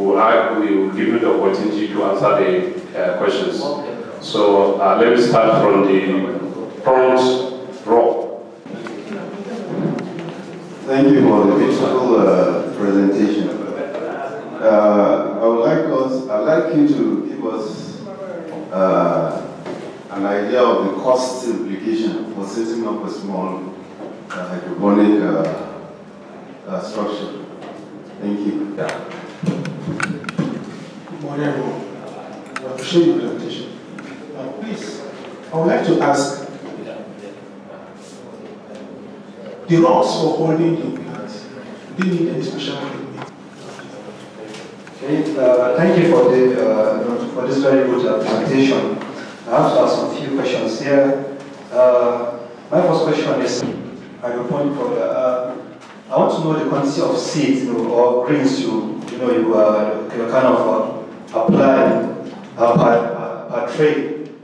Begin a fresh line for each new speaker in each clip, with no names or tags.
we'll, have, we'll give you the opportunity to answer the uh, questions. So uh, let me start from the front row.
Thank you for the beautiful uh, presentation. Uh, I would like us, I'd like you to give us uh, an idea of the cost implication for setting up a small uh, hydroponic uh, uh, structure. Thank you.
morning, everyone. I appreciate your presentation. Uh, please, I would like to ask the rocks for holding the plants, do you need any special equipment?
Okay, uh, thank you for the uh, for this very good uh, presentation. I have to ask a few questions here. Uh, my first question is hydroponic for uh, I want to know the quantity of seeds or you you know you uh, you kind of uh, apply uh, per, per tray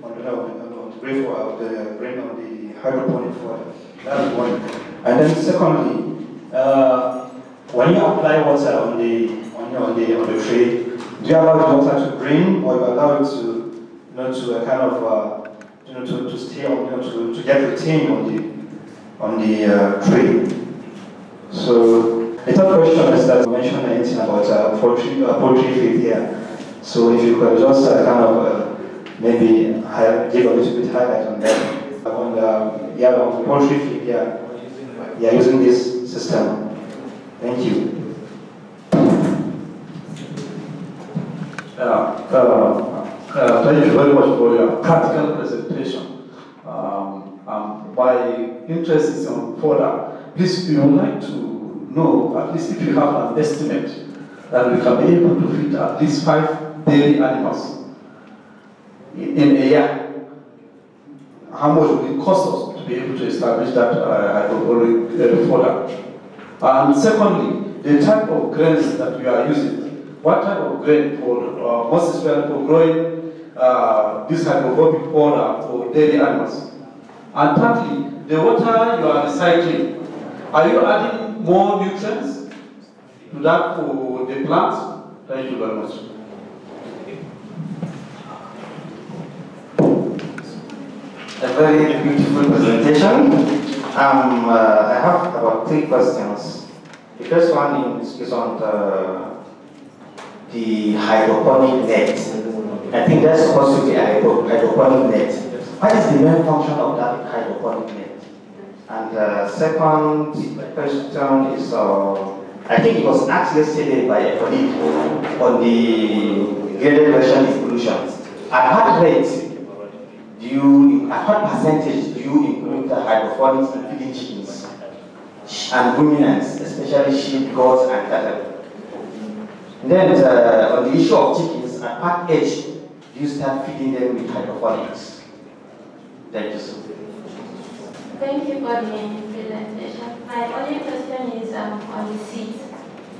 on the on the, grain for the grain on the hydroponic for that's one. And then secondly, uh, when you apply water on the on, the- on the on the tray, do you allow the water to drain or you allow it to you know to uh, kind of uh, you know to, to stay on you know to, to get retained on the on the uh, tray? So the third question is that you mentioned anything about uh, poultry uh, poultry feed here. So if you could just uh, kind of uh, maybe give a little bit highlight on that. On the, yeah, on the poultry feed, yeah, yeah, using this system. Thank you.
Uh, uh, uh, Thank you very much for your practical presentation. Um, um, My interest is on fodder. Please, we would like to know, at least if you have an estimate, that we can be able to feed at least five dairy animals in in a year. How much would it cost us to be able to establish that uh, hydroponic uh, fodder? And secondly, the type of grains that we are using. What type of grain for, uh, most especially for growing uh, this hydroponic fodder for dairy animals? And thirdly, the water you are recycling, are you adding more nutrients to that for the plants? Thank you very much.
a very beautiful presentation. Um, uh, I have about three questions. The first one is, is on the, the hydroponic net. I think that's supposed to be hydroponic net. What is the main function of that hydroponic net? And uh, second question is, uh, I think it was asked yesterday by a colleague on the graded version evolution. At what rate do you, at what percentage do you include the hydroponics in feeding chickens and ruminants, especially sheep, goats, and cattle? Then uh, on the issue of chickens, at what age do you start feeding them with hydroponics? Thank you, sir.
Thank you for the presentation. My only question is um, on the seeds.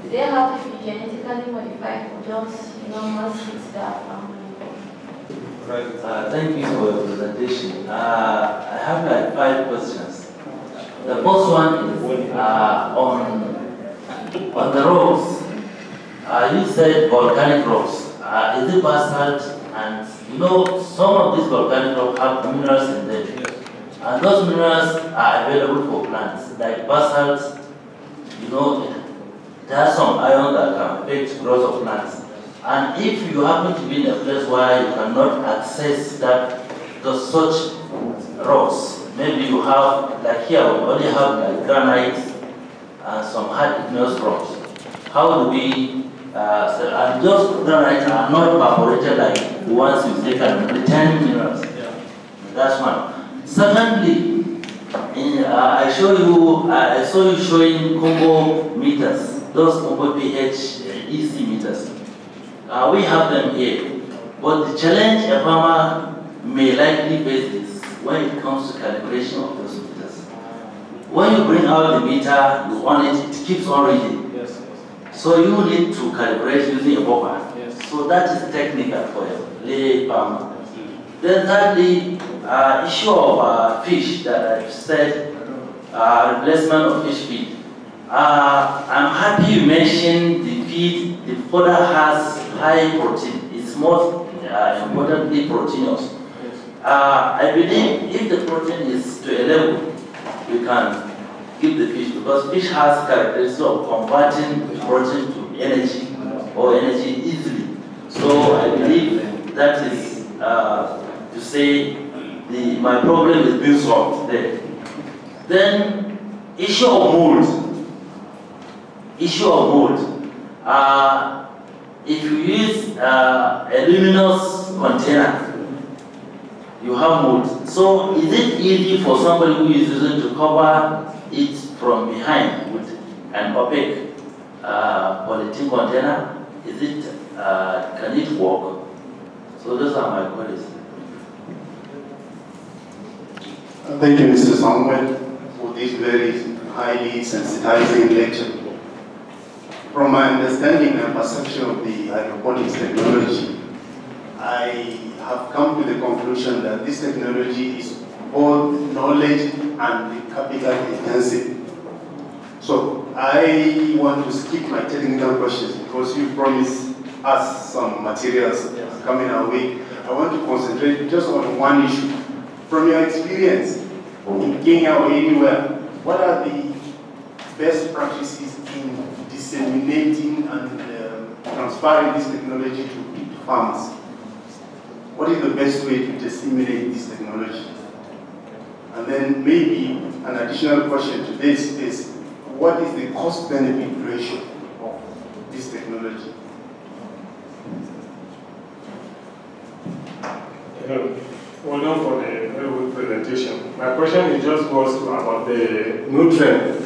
Do they have to be genetically modified or just normal seeds that found?
Right. Uh, thank you for your presentation. Uh, I have like five questions. The first one is uh, on on the rocks. Uh, you said volcanic rocks. Uh, is it basalt? And you know some of these volcanic rocks have minerals in them, and those minerals are available for plants, like basalt. You know, there are some iron that can affect growth of plants. And if you happen to be in a place where you cannot access that those such rocks, maybe you have like here we only have like granite and some hard igneous rocks. How do we uh, so, and those granite are not evaporated like the ones you say can retain minerals. That's one. Secondly, in, uh, I show you uh, I saw you showing combo meters, those combo pH uh, EC meters. Uh, we have them here. But the challenge a farmer may likely face is when it comes to calibration of those meters. When you bring out the meter, you on it, it keeps on reading.
Yes.
So you need to calibrate using a buffer.
Yes.
So that is technical for a lay farmer. Then thirdly, uh, issue of uh, fish that I said, uh, replacement of fish feed. Uh, I'm happy you mentioned the feed the fodder has high protein. It's most uh, importantly proteinous. Uh, I believe if the protein is to a level, you can give the fish because fish has characteristics of converting protein to energy or energy easily. So I believe that is to say the my problem is being solved there. Then issue of mold. Issue of mold. Uh, if you use uh, a luminous container, you have mold. So is it easy for somebody who is using to cover it from behind with an opaque uh, polythene container? Is it, uh, can it work? So those are my queries.
Thank you, Mr. Samuel, for this very highly sensitizing lecture. From my understanding and perception of the hydroponics technology, I have come to the conclusion that this technology is both knowledge and capital intensive. So I want to skip my technical questions because you promised us some materials coming our way. I want to concentrate just on one issue. From your experience in Kenya or anywhere, what are the best practices in disseminating and um, transferring this technology to, to farmers? What is the best way to disseminate this technology? And then maybe an additional question to this is, what is the cost-benefit ratio of this technology?
Hello. Well done for the very good presentation. My question is just to about the nutrient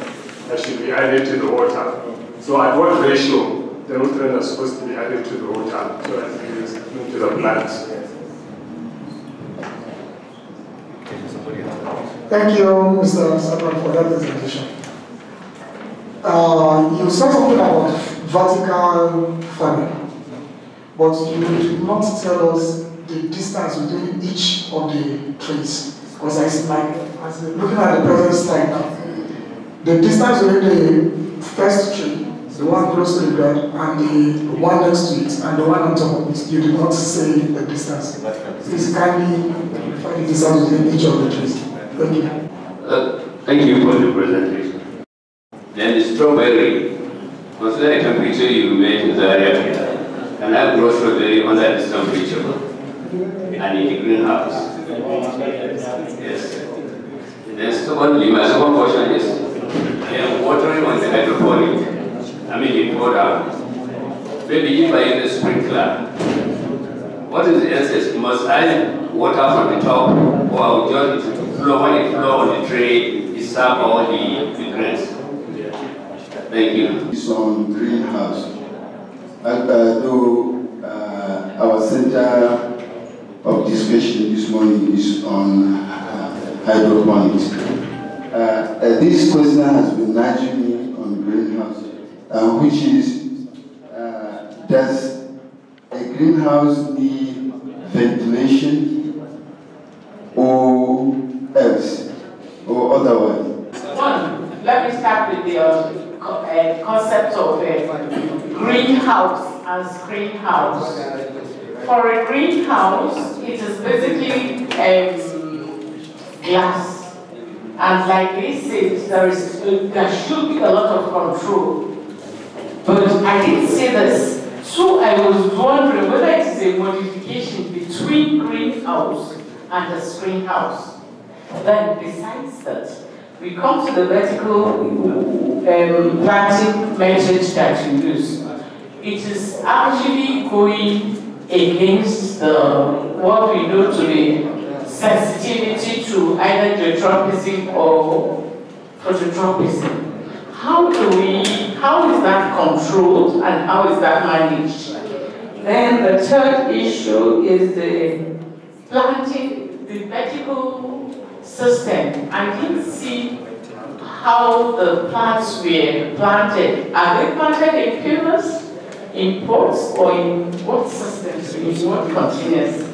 that should be added to the water. So at what ratio the nutrient is supposed to be added to the water so that it is into the plants?
Thank you, Mr. Sabra, for that presentation. Uh, you said something about vertical farming, but you did not tell us the distance between each of the trees. Because I like, as looking at the present slide now, the distance between the first tree, the one close to the ground, and the one next to it, and the one on top of it, you did not say the distance. Please kindly find the distance between each of the trees. Thank you.
Uh, thank you for the presentation. Then the strawberry, consider the temperature you made in the area, can I grow strawberry under this temperature and in the greenhouse? Yes. Then secondly, my second question is, uh, watering on the hydroponic, I mean the product, maybe if I use a sprinkler, what is the essence? Must I water from the top or I'll just flow when it flow on the tray, it serve all the, the grains? Thank you.
It's on greenhouse. And uh, though our center of this morning is on uh, hydroponics. Uh, uh, this question has been nudging me on greenhouse, uh, which is, uh, does a greenhouse need ventilation or else, or otherwise?
One, let me start with the uh, concept of greenhouse and screenhouse. For a greenhouse, it is basically um, glass. And like they said, there, is, there should be a lot of control. But I didn't say this. So I was wondering whether it is a modification between greenhouse and the screenhouse. Then besides that, we come to the vertical um, planting method that you use. It is actually going against the, what we know to be sensitivity to either geotropism or phototropism. How do we, how is that controlled and how is that managed? Then the third issue is the planting, the vertical system. I didn't see how the plants were planted. Are they planted in pillars, in pots, or in what systems, in what containers?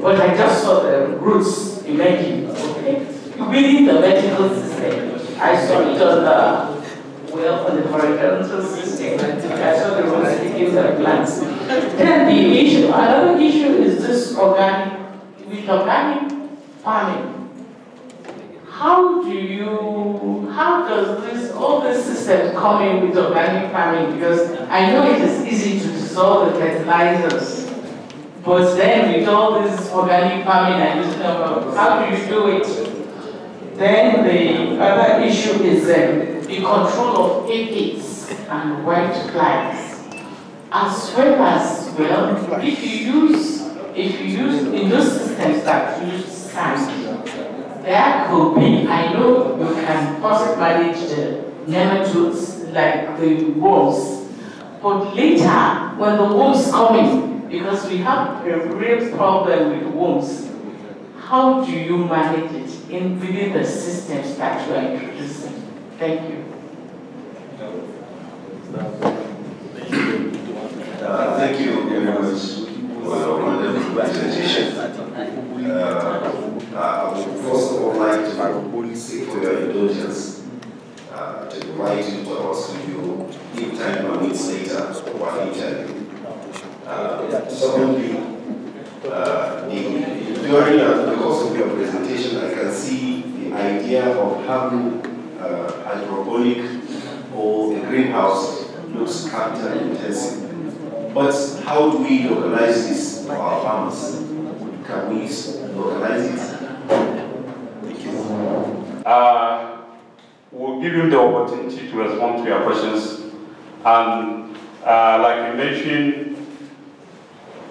But I just saw the roots emerging, okay? Within the vertical system. I saw it on the well for the horizontal system. I saw the roads taking the plants. Then the issue, another issue is this organic, with organic farming. How do you, how does this, all this system come in with organic farming? Because I know it is easy to dissolve the fertilizers. But then with all this organic farming and this, how do you do it? Then the other issue is um, the control of aphids and white flies. As well as, well, if you use, if you use, in those systems that use sand, there could be, I know you can possibly manage the nematodes like the worms, but later when the worms come in, because we have a real problem with worms, how do you manage it in within the systems that you are introducing? Thank you.
Uh, thank you very much for presentation. Uh, I like to seek for your indulgence uh, to invite you to our studio if time permits later for an interview. Uh, secondly, uh, the, during the course of your presentation, I can see the idea of having uh, hydroponic or a greenhouse looks capital intensive. But how do we localize this for our farmers? Can we localize it? You.
Uh, we'll give him the opportunity to respond to your questions. And uh, like you mentioned,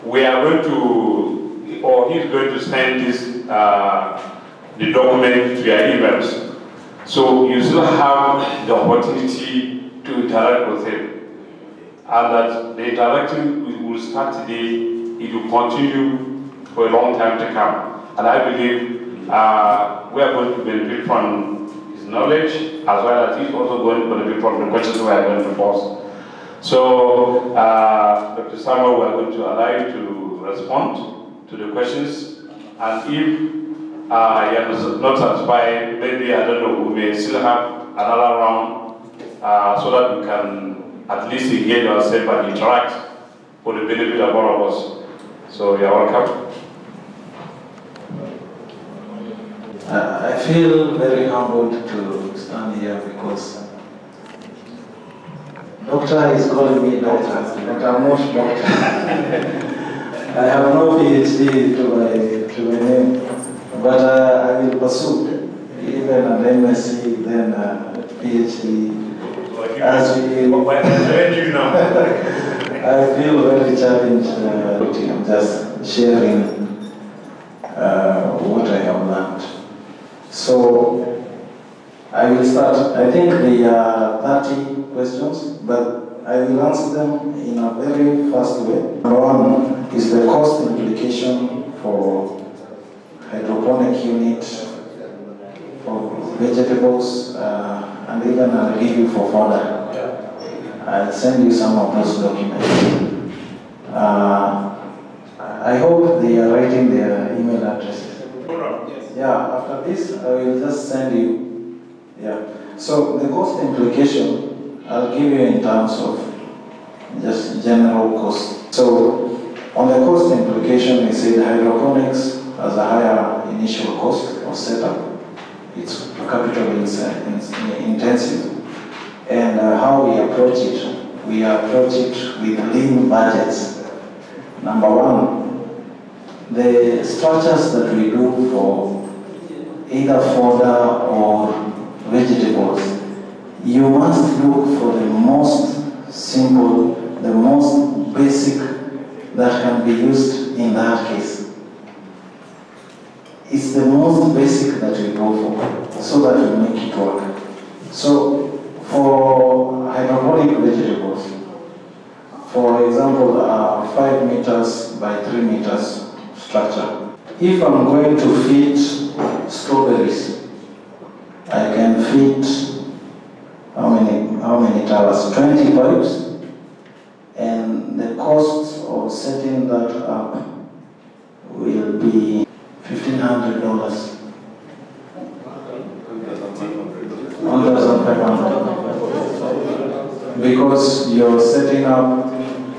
we are going to, or he's going to send this, uh, the document to your emails. So you still have the opportunity to interact with him. And that the interaction will start today, it will continue for a long time to come. And I believe uh, we are going to benefit from his knowledge as well as he's also going to benefit from the questions we are going to pose. So, uh, Dr. Samuel, we are going to allow you to respond to the questions. And if uh, you are not satisfied, maybe, I don't know, we may still have another round uh, so that we can at least engage ourselves and interact for the benefit of all of us. So you're welcome.
I feel very humbled to stand here because Doctor is calling me doctor, but I'm not doctor. I have no PhD to my, to my name, but uh, I will pursue even an MSc, then a PhD. As we, I feel very challenged. Uh, I'm just sharing uh, what I have learned. So I will start. I think there are 30 questions, but I will answer them in a very fast way. Number one is the cost implication for hydroponic unit for vegetables uh, and even I'll give you for fodder. I'll send you some of those documents. Uh, I hope they are writing their email addresses. Yeah, after this, I will just send you. Yeah. So the cost implication, I'll give you in terms of just general cost. So on the cost implication, we say the hydroponics has a higher initial cost of setup. It's capital intensive. And uh, how we approach it, we approach it with lean budgets. Number one, the structures that we do for either fodder or vegetables, you must look for the most simple, the most basic that can be used in that case. It's the most basic that we go for, so that we make it work. So, for hydroponic vegetables, for example, uh, 5 meters by 3 meters structure. If I'm going to feed strawberries, I can fit how many, how many towers? 20 pipes. And the cost of setting that up will be $1,500. 1,500. you're setting up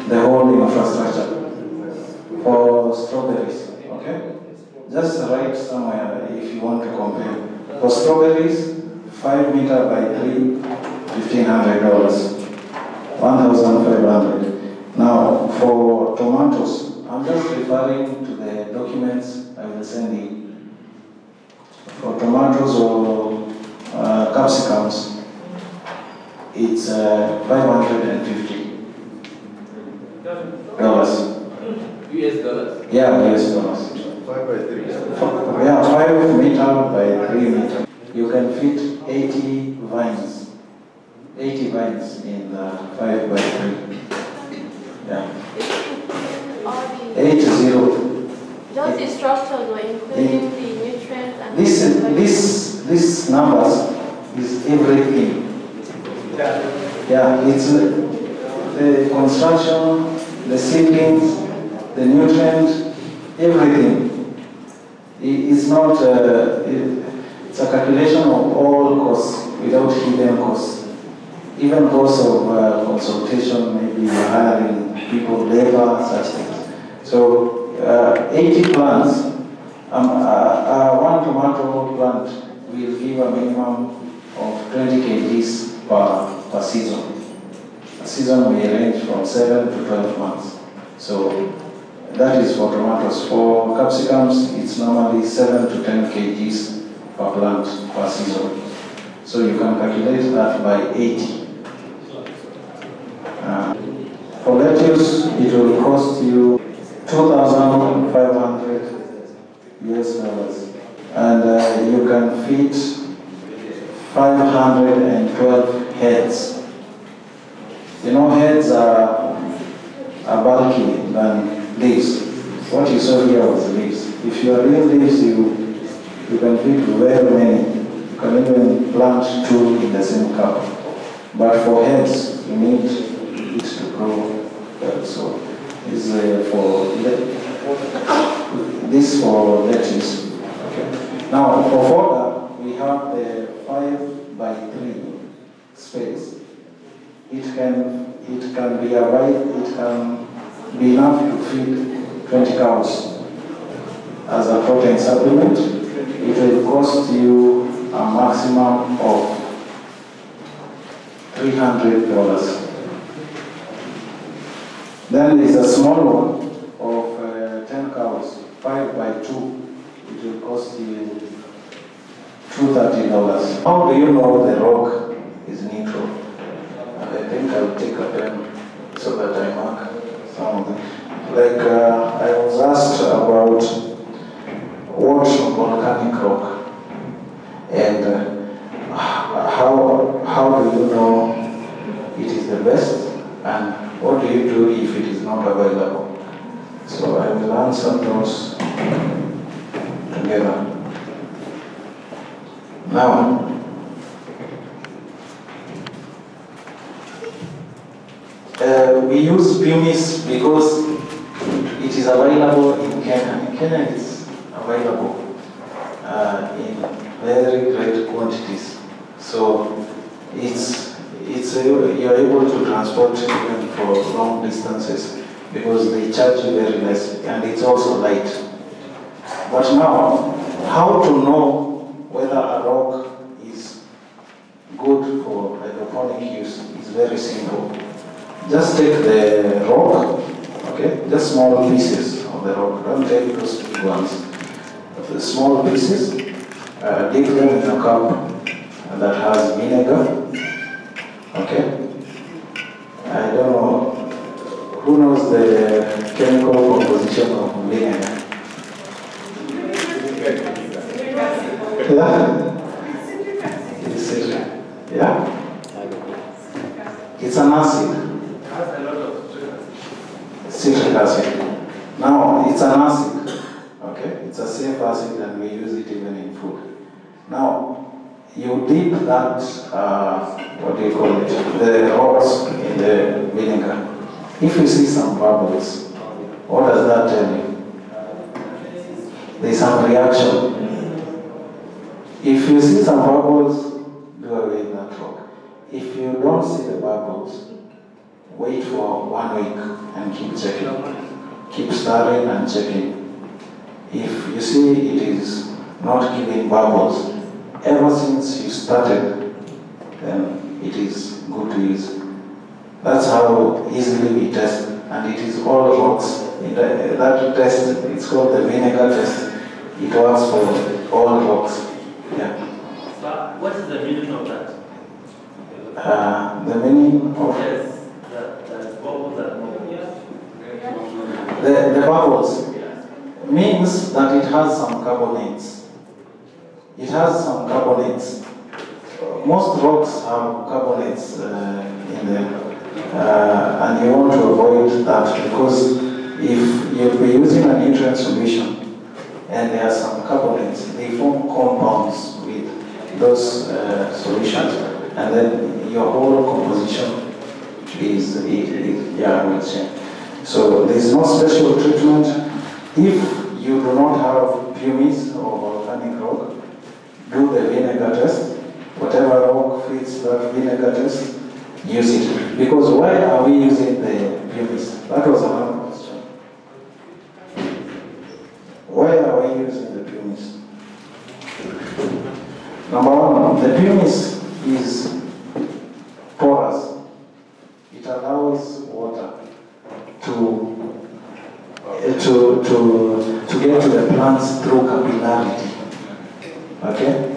the whole infrastructure for strawberries, okay? Just write somewhere if you want to compare. For strawberries, five meter by three, fifteen hundred dollars, one thousand five hundred. Now, for tomatoes, I'm just referring to the documents I will send you. For tomatoes or uh, capsicums, it's uh, 550 dollars.
US dollars.
Yeah, US dollars.
Five by three.
Yeah, five meter by three meter. You can fit 80 vines. 80 vines in uh, five by three. Yeah. Eight zero.
Just the structures were including the nutrients and
This,
the
this, this numbers is everything. Yeah, Yeah, it's uh, the construction, the seedlings, the nutrient, everything. It's not, it's a calculation of all costs without hidden costs. Even costs of uh, consultation, maybe hiring people, labor, such things. So uh, 80 plants, um, uh, one tomato plant will give a minimum of 20 kgs per, per season. A season may range from 7 to 12 months. So that is for tomatoes. For capsicums, it's normally 7 to 10 kgs per plant per season. So you can calculate that by 80. Uh, for lettuce, it will cost you 2,500 US dollars. And uh, you can fit 512 heads. You know, heads are, are bulky than leaves. What you saw here was leaves. If you are doing leaves, you, you can fit very many. You can even plant two in the same cup. But for heads, you need it to grow. So it's uh, for this for lettuce. Okay. Now for fodder, we have the five by three space. It can it can be a right, it can be enough to feed 20 cows as a protein supplement. It will cost you a maximum of $300. Then there is a small one of uh, 10 cows, 5 by 2. It will cost you $230. How do you know the rock is neutral? I think I'll take a pen so that I them. Like uh, I was asked about what volcanic rock and uh, how, how do you know it is the best and what do you do if it is not available? So I will answer those together. Now, uh, we use pumice because is available in Kenya. In Kenya it is available uh, in very great quantities. So it's it's a, you're able to transport even for long distances because they charge you very less and it's also light. But now, how to know whether a rock is good for hydroponic use is very simple. Just take the rock, okay, just small pieces of the rock, don't take those big ones. The small pieces, uh, dip them in a cup that has vinegar, Okay? I don't know. Who knows the chemical composition of vinegar? Yeah? It's. Yeah? It's an acid. Citric acid. Now, it's an acid. Okay? It's a safe acid and we use it even in food. Now, you dip that, uh, what do you call it, the rocks in the vinegar. If you see some bubbles, what does that tell you? There's some reaction. If you see some bubbles, do away that rock. If you don't see the bubbles, wait for one week and keep checking. Keep stirring and checking. If you see it is not giving bubbles, ever since you started, then it is good to use. That's how easily we test, and it is all rocks. The, that test, it's called the vinegar test. It works for all rocks. Yeah.
So what is the meaning of that?
Uh, the meaning of
Yes, that, that bubbles that move.
The, the bubbles means that it has some carbonates. It has some carbonates. Most rocks have carbonates uh, in them, uh, and you want to avoid that because if you'll be using a nutrient solution and there are some carbonates, they form compounds with those uh, solutions, and then your whole composition is, is, is yeah, will change. So there is no special treatment. If you do not have pumice or volcanic rock, do the vinegar test. Whatever rock fits that vinegar test, use it. Because why are we using the pumice? That was another question. Why are we using the pumice? Number one, the pumice is porous. It allows water to to to to get to the plants through capillarity. Okay?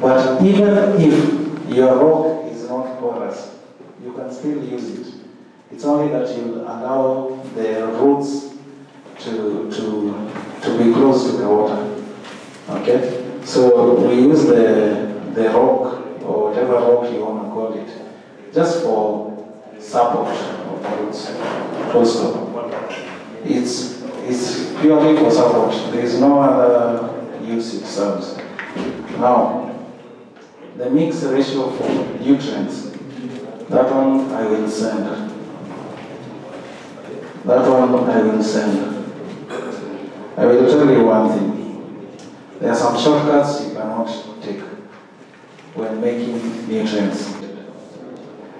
But even if your rock is not porous, you can still use it. It's only that you allow the roots to to to be close to the water. Okay? So we use the the rock or whatever rock you want to call it, just for support of the roots. Stop. It's it's purely for support. There is no other use it serves. Now, the mix ratio for nutrients, that one I will send. That one I will send. I will tell you one thing. There are some shortcuts you cannot take when making nutrients.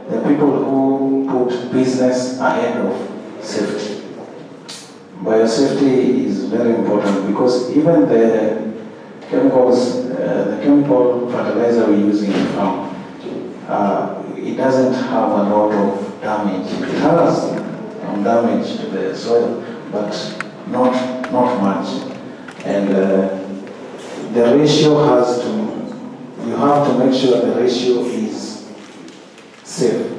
The people who put business ahead of safety. Biosafety is very important because even the chemicals, uh, the chemical fertilizer we use in the farm, uh, it doesn't have a lot of damage. It has some damage to the soil, but not not much. And uh, the ratio has to, you have to make sure the ratio is safe.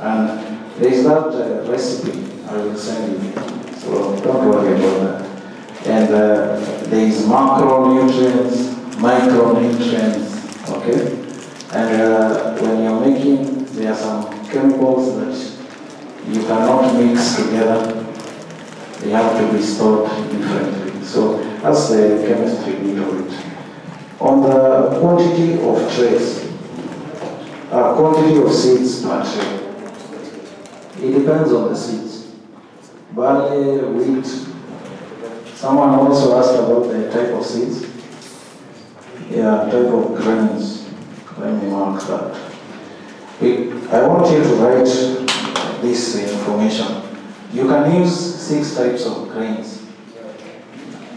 And there is that uh, recipe I will send you, so don't worry about that. And uh, there is macronutrients, micronutrients, okay? And uh, when you're making, there are some chemicals that you cannot mix together. They have to be stored differently. So that's the chemistry bit of it. On the quantity of trays, uh, quantity of seeds per tray, it depends on the seeds. Barley, wheat, someone also asked about the type of seeds. Yeah, type of grains. Let me mark that. I want you to write this information. You can use six types of grains.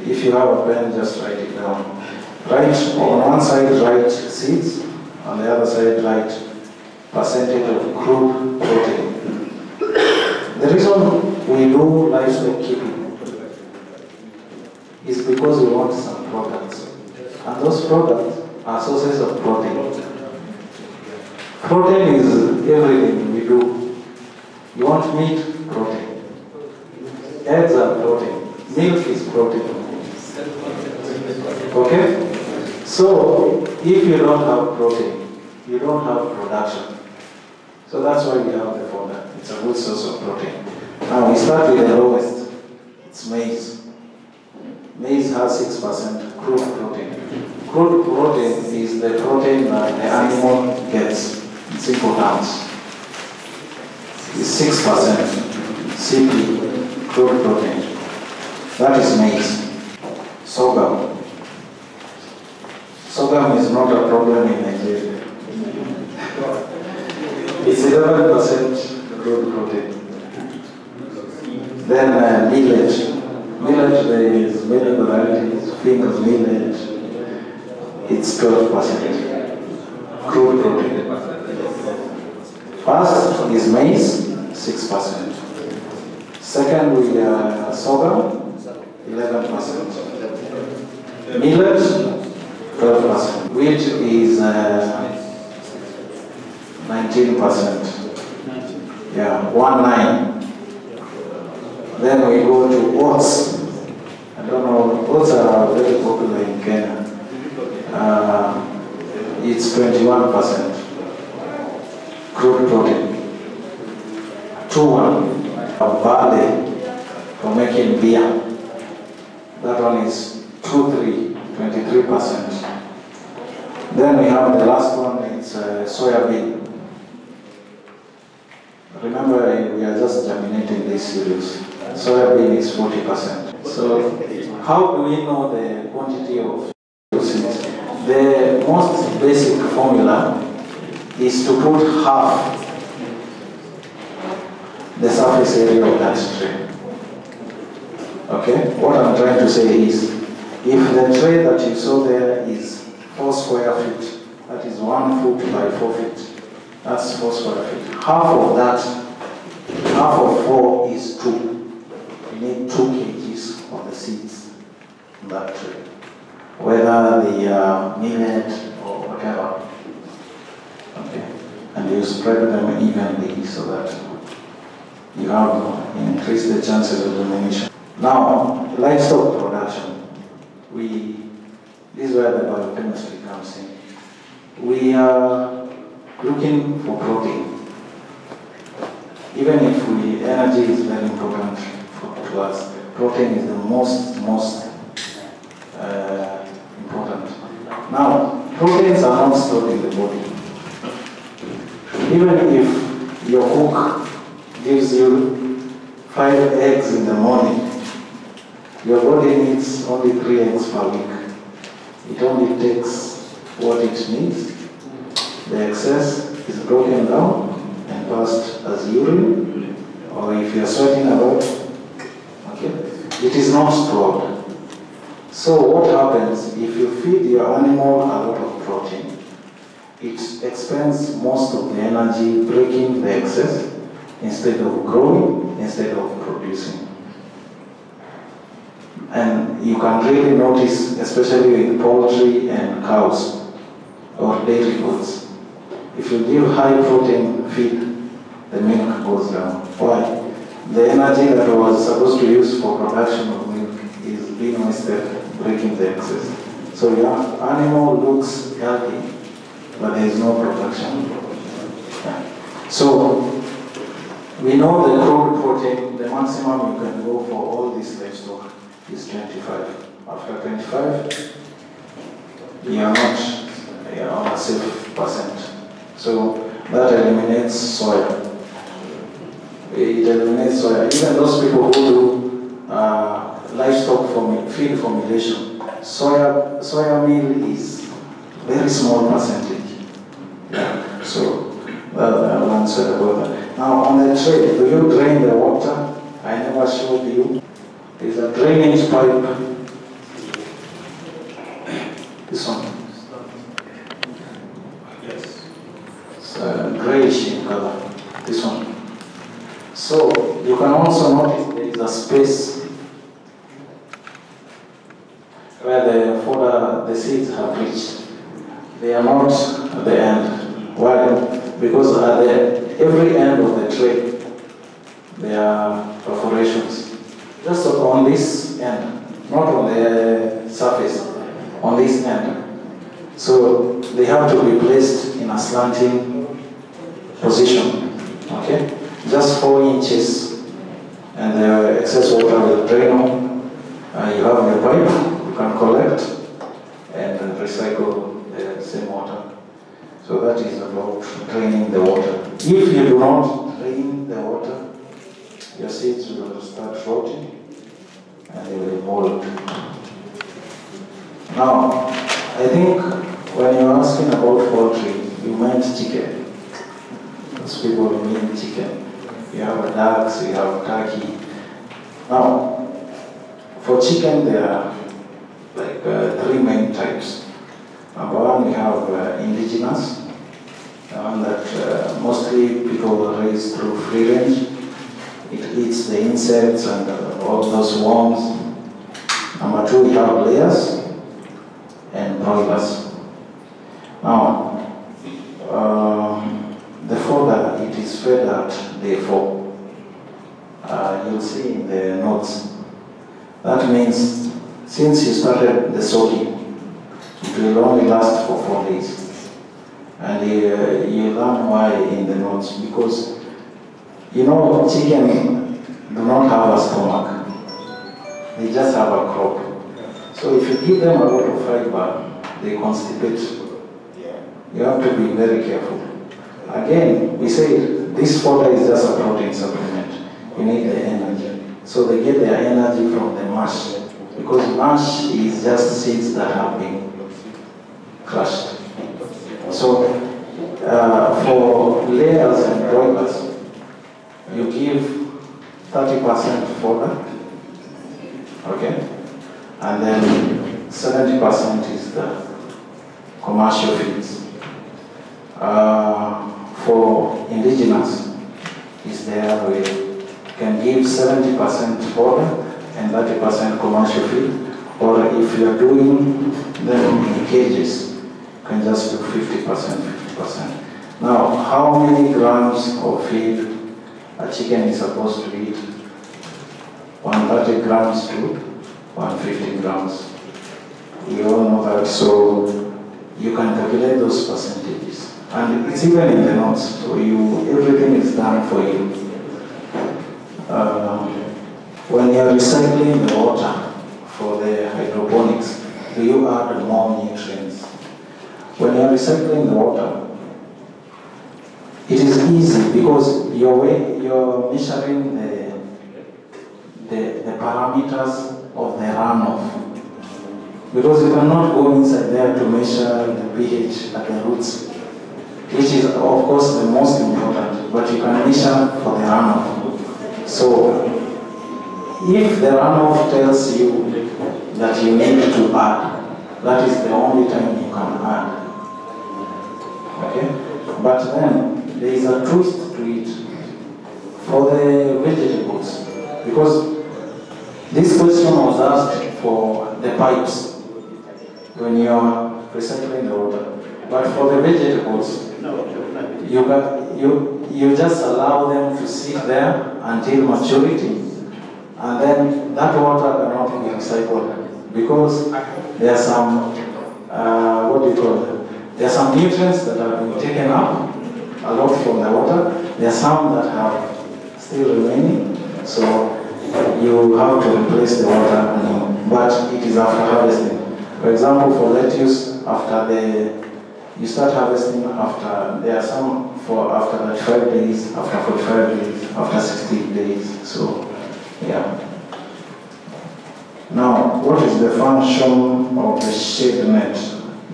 If you have a pen, just write it down. Write on one side, write seeds. On the other side, write percentage of crude protein. The reason we do livestock keeping is because we want some products. And those products are sources of protein. Protein is everything we do. You want meat? Protein. Eggs are protein. Milk is protein. Okay? So, if you don't have protein, you don't have production. So that's why we have the fodder. It's a good source of protein. Now we start with the lowest. It's maize. Maize has 6% crude protein. Crude protein is the protein that the animal gets in simple terms. It's 6% simply crude protein. That is maize. Sorghum. Sorghum is not a problem in Nigeria. It's 11% crude protein. Then uh, millet. Millet, there is many varieties. Of millet. It's 12%. Crude protein. First is maize, 6%. Second, we uh, sorghum, 11%. Millet, 12%. Wheat is uh, 19%. Yeah, one nine. Then we go to oats. I don't know, oats are very popular in Kenya. Uh, it's 21% crude protein. Two one, of barley for making beer. That one is two three, 23%. Then we have the last one, it's uh, soya bean. Remember, we are just germinating this series. Soya bean is 40%. So, how do we know the quantity of? The most basic formula is to put half the surface area of that tray. Okay? What I'm trying to say is, if the tray that you saw there is 4 square feet, that is 1 foot by 4 feet, that's 4 square feet. Half of that, half of 4 is 2. You need 2 kgs of the seeds in that tray. Whether the uh, millet or whatever. Okay? And you spread them evenly so that you have increased the chances of germination. Now, livestock production. We, this is where the biochemistry comes in. We are looking for protein. Even if we, energy is very important for, to us, protein is the most, most uh. Now, proteins are not stored in the body. Even if your cook gives you five eggs in the morning, your body needs only three eggs per week. It only takes what it needs. The excess is broken down and passed as urine, or if you're sweating about, okay, it is not stored. So what happens if you feed your animal a lot of protein? It expends most of the energy breaking the excess instead of growing, instead of producing. And you can really notice, especially with poultry and cows or dairy goods, if you give high protein feed, the milk goes down. Why? The energy that was supposed to use for production of milk is being wasted breaking the excess. So your animal looks healthy, but there is no production. Yeah. So we know the crude protein, the maximum you can go for all these livestock is 25. After 25, you are not you are on a safe percent. So that eliminates soya. It eliminates soya. Even those people who do uh, livestock feed formulation, soya soya meal is very small percentage. So I'll answer about that. Now on the tray, do you drain the water? I never showed you. There's a drainage pipe. This one. Uh, grayish in color. This one. So you can also notice there is a space where the the seeds have reached. They are not at the end. Why? Because at the, every end of the tray, there are perforations. Just on this end, not on the surface, on this end. So they have to be placed in a slanting position. Okay? Just four inches, and the excess water will drain on. Uh, you have the pipe, you can collect and recycle the same water. So that is about draining the water. If you do not drain the water, your seeds will start rotting and they will mold. Now, I think when you're asking about poultry, you meant chicken. Those people mean chicken. You have ducks, you have turkey. Now, for chicken, there are like uh, three main types. Number one, we have uh, indigenous, one that uh, mostly people raise through free range. It eats the insects and all those worms. Number two, we have layers and broilers. Now, um, the fodder, it is fed at day four. Uh, you'll see in the notes. That means since you started the soaking, it will only last for four days. And uh, you learn why in the notes because you know chicken do not have a stomach. They just have a crop. So if you give them a lot of fiber, they constipate. You have to be very careful. Again, we say this fodder is just a protein supplement. You need the energy. So they get their energy from the mash. Because mash is just seeds that have been crushed. So uh, for layers and broilers, you give 30% fodder, okay? And then 70% is the commercial feeds. Uh, for indigenous, is the other way. You can give 70% fodder and 30% commercial feed, or if you are doing them in cages, you can just do 50%, 50%. Now, how many grams of feed a chicken is supposed to eat? 130 grams to 150 grams. We all know that, so you can calculate those percentages. And it's even in the notes, so you everything is done for you. Um, when you are recycling the water for the hydroponics, do you add more nutrients? When you are recycling the water, it is easy because you're, way, you're measuring the, the, the parameters of the runoff. Because you cannot go inside there to measure the pH at the roots, which is of course the most important, but you can measure for the runoff. So if the runoff tells you that you need to add, that is the only time you can add. Okay? But then there is a twist to it for the vegetables. Because this question was asked for the pipes when you are recycling the water. But for the vegetables, you, got, you, you just allow them to sit there until maturity and then that water cannot be recycled because there are some, uh, what do you call them? There are some nutrients that have been taken up a lot from the water. There are some that have still remaining, so you have to replace the water but it is after harvesting. For example, for lettuce, after the you start harvesting after there are some for after 35 days, after 45 days, after 60 days. So yeah. Now, what is the function of the shade net?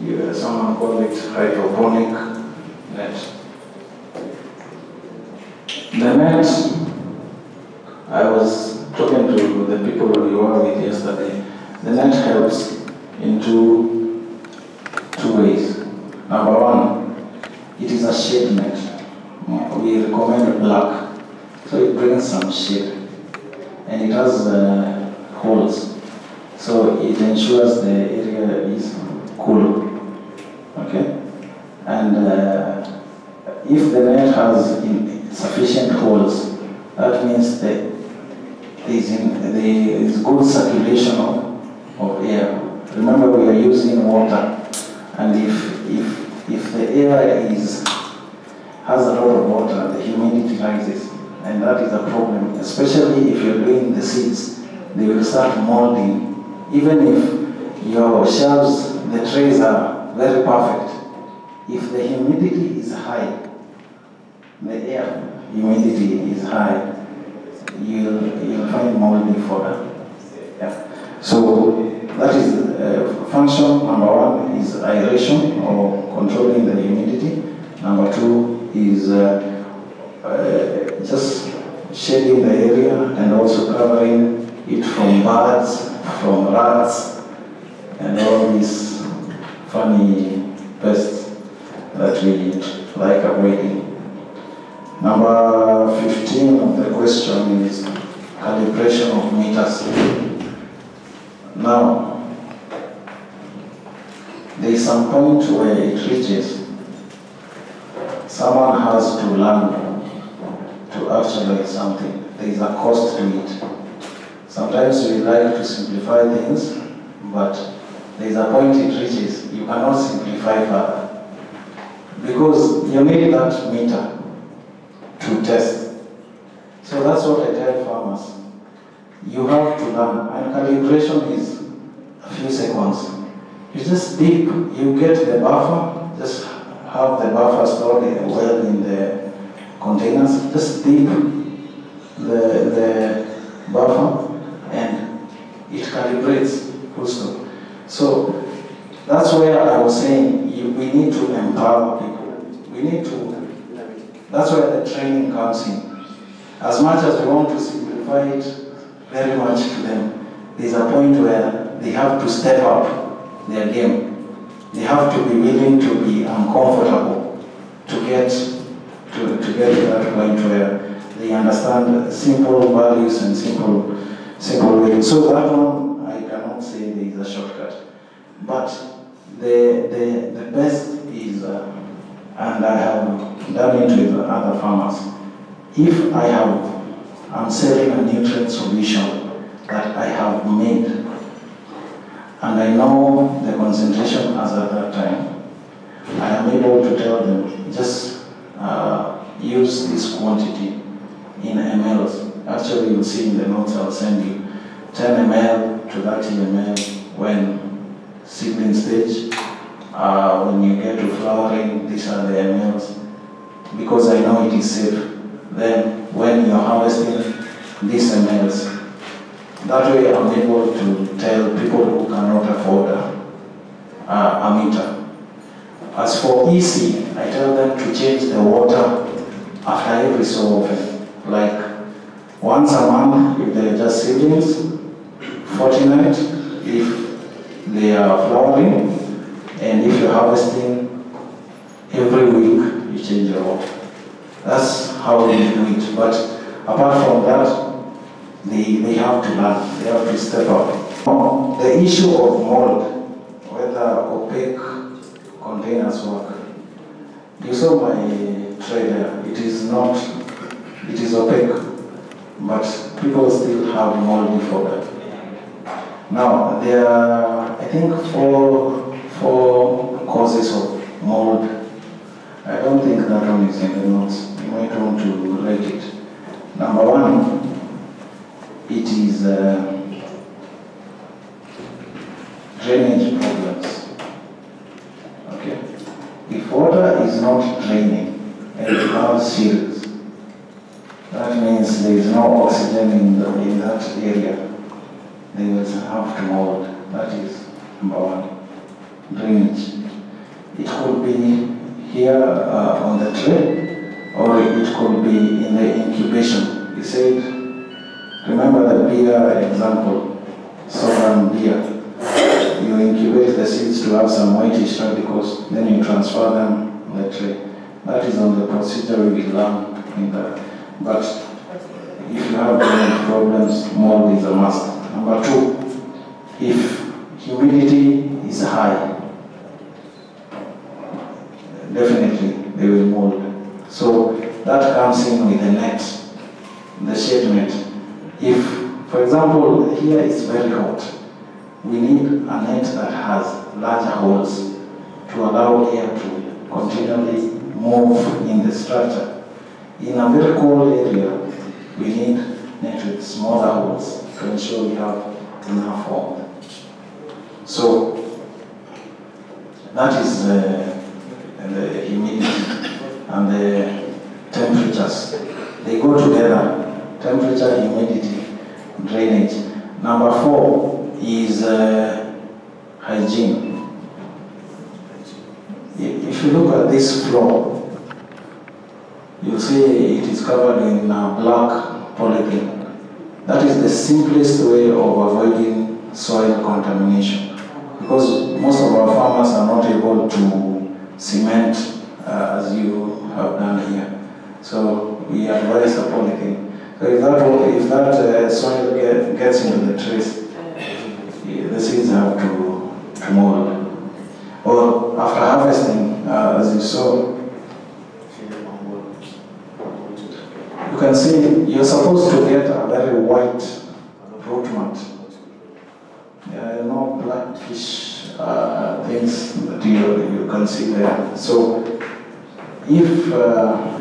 You, someone call it hydroponic net. The net, I was talking to the people we were with yesterday. The net helps in two, two ways. Number one, it is a shade net. We recommend black, so it brings some shade and it has uh, holes. So it ensures the area is cool. Okay? And uh, if the net has sufficient holes, that means that there is, in, there is good circulation of, of air. Remember, we are using water, and if, if, if the air is, has a lot of water, the humidity rises and that is a problem, especially if you're doing the seeds, they will start molding. Even if your shelves, the trays are very perfect, if the humidity is high, the air humidity is high, you'll, you'll find moldy fodder. Yeah. So that is uh, function number one is aeration or controlling the humidity. Number two is uh, shading the area and also covering it from birds, from rats and all these funny pests that we like avoiding. Number 15 of the question is calibration of meters. Now, there is some point where it reaches, someone has to learn actualize something. There is a cost to it. Sometimes we like to simplify things, but there is a point it reaches, you cannot simplify further. Because you need that meter to test. So that's what I tell farmers. You have to learn, and calibration is a few seconds. You just dip, you get the buffer, just have the buffer stored well in the containers, just dip the, the buffer and it calibrates stop. So that's where I was saying you, we need to empower people. We need to, that's where the training comes in. As much as we want to simplify it very much to them, there's a point where they have to step up their game. They have to be willing to be uncomfortable to get to, to get to that point where they understand simple values and simple simple ways. So that one I cannot say there is a shortcut. But the the, the best is uh, and I have done it with other farmers. If I have I'm selling a nutrient solution that I have made and I know the concentration as at that time, I am able to tell them just use this quantity in mLs. Actually, you'll see in the notes I'll send you 10 ml to 30 ml when seedling stage. Uh, when you get to flowering, these are the mLs because I know it is safe. Then when you're harvesting, these mLs. That way I'm able to tell people who cannot afford a, a meter. As for EC, I tell them to change the water after every so often. Like once a month if they're just seedlings, fortnight if they are flowering, and if you're harvesting every week, you change your water. That's how we do it. But apart from that, they, they have to learn, they have to step up. The issue of mold, whether opaque containers work. You saw my there, it is not, it is opaque, but people still have moldy fodder. Now, there are, I think, four, four causes of mold. I don't think that one is in the notes. You might want to write it. Number one, it is uh, drainage problems. Okay? If water is not draining it becomes serious, that means there is no oxygen in, the, in that area. They will have to mold. That is number one. Drainage. It could be here uh, on the tray, or it could be in the incubation. You said, remember the beer example, sovereign beer. You incubate the seeds to have some whitish radicles, then you transfer them on the tray. That is on the procedure we learned in that. But if you have problems, mold is a must. Number two, if humidity is high, definitely they will mold. So that comes in with the net, the shade net. If, for example, here it's very hot, we need a net that has larger holes to allow air to continually move in the structure. In a very cold area, we need net smaller holes to ensure we have enough warmth. So that is uh, the humidity and the temperatures. They go together, temperature, humidity, drainage. Number four is uh, hygiene. If you look at this floor, you'll see it is covered in uh, black polythene. That is the simplest way of avoiding soil contamination. Because most of our farmers are not able to cement uh, as you have done here. So we advise the polythene. So if that, if that uh, soil get, gets into the trees, the seeds have to, to mold. Or after harvesting, uh, as you saw, you can see you're supposed to get a very white root mat. No blackish uh, things that you, you can see there. So if uh,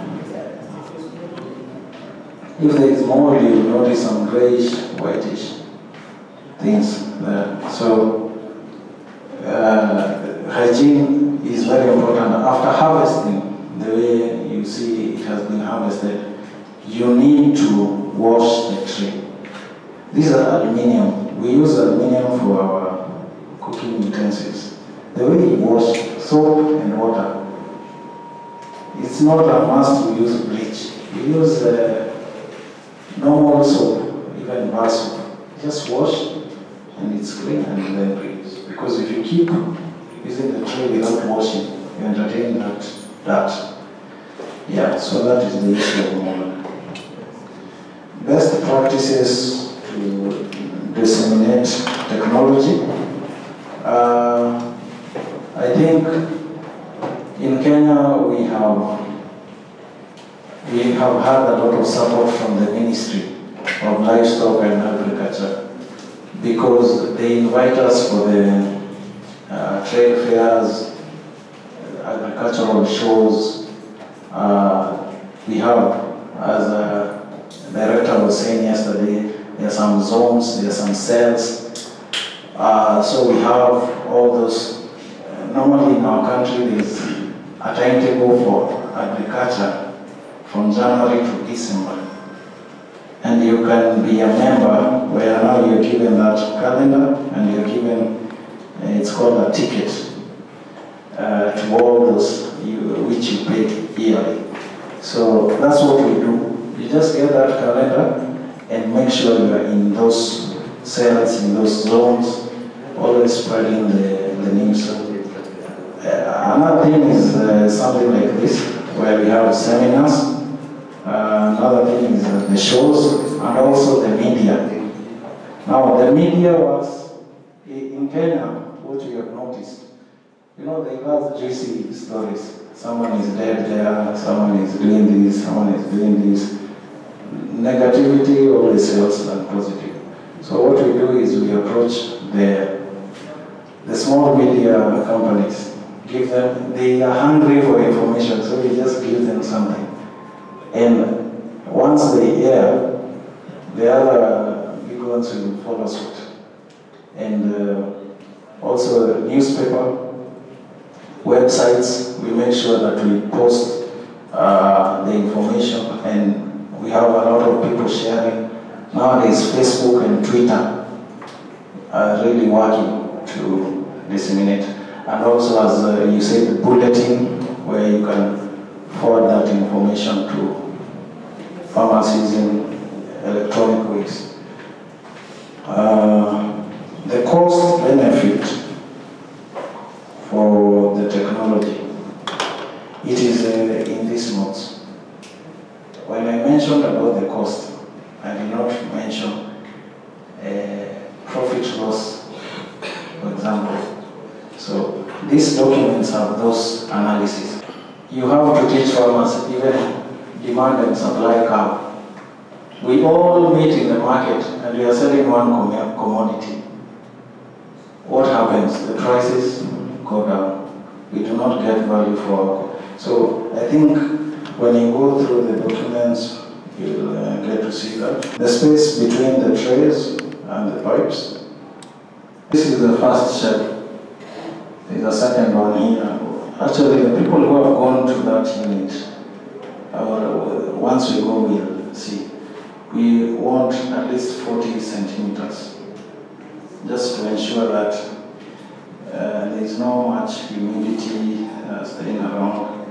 if there is mold, you notice some grayish, whitish things there. So uh, hygiene is very important. After harvesting, the way you see it has been harvested, you need to wash the tree. These are aluminium. We use aluminium for our cooking utensils. The way you wash soap and water, it's not a must to use bleach. You use uh, normal soap, even bar soap. Just wash and it's clean and then rinse. Because if you keep using the tray without washing, you entertain that that. Yeah, so that is the issue of mold. Best practices to disseminate technology. Uh, I think in Kenya we have we have had a lot of support from the Ministry of Livestock and Agriculture because they invite us for the uh, trade fairs, agricultural shows. Uh, we have, as the director was saying yesterday, there are some zones, there are some cells. Uh, so we have all those. Normally in our country, there's a timetable for agriculture from January to December. And you can be a member where now you're given that calendar and you're given, uh, it's called a ticket uh, to all those you, which you pay yearly. So that's what we do. You just get that calendar and make sure you are in those cells, in those zones, always spreading the, the news. Uh, another thing is uh, something like this, where we have seminars. Uh, another thing is uh, the shows and also the media. Now, the media was in Kenya, we have noticed. You know, they love juicy stories. Someone is dead there, someone is doing this, someone is doing this. Negativity always sells than positive. So what we do is we approach the, the small media companies, give them, they are hungry for information, so we just give them something. And once they air, the other big ones will follow suit. And uh, also newspaper, websites, we make sure that we post uh, the information and we have a lot of people sharing. Nowadays, Facebook and Twitter are really working to disseminate. And also, as uh, you said, the bulletin, where you can forward that information to farmers using electronic ways. Uh, cost benefit for the technology, it is uh, in these notes. When I mentioned about the cost, I did not mention uh, profit loss, for example. So these documents have those analyses. You have to teach farmers even demand and supply curve. We all meet in the market and we are selling one commodity. What happens? The prices go down. We do not get value for our. So I think when you go through the documents, you'll uh, get to see that. The space between the trays and the pipes. This is the first shed. There's a second one here. Actually, the people who have gone to that unit, uh, once we go, we'll see. We want at least 40 centimeters, just to ensure that uh, there is no much humidity uh, staying around,